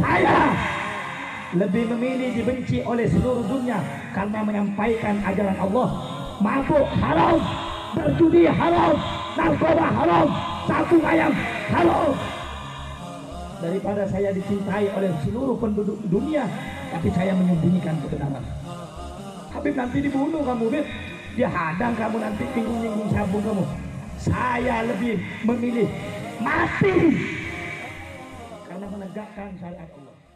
Saya lebih memilih dibenci oleh seluruh dunia karena menyampaikan ajaran Allah. Mabuk haram, berjudi haram, narkoba haram, satu ayam haram. Daripada saya dicintai oleh seluruh penduduk dunia, tapi saya menyembunyikan kebenaran. Habib nanti dibunuh kamu. Dia hadang kamu nanti nyinggung-nyinggung sabung kamu. Saya lebih memilih mati menegakkan syariat Allah.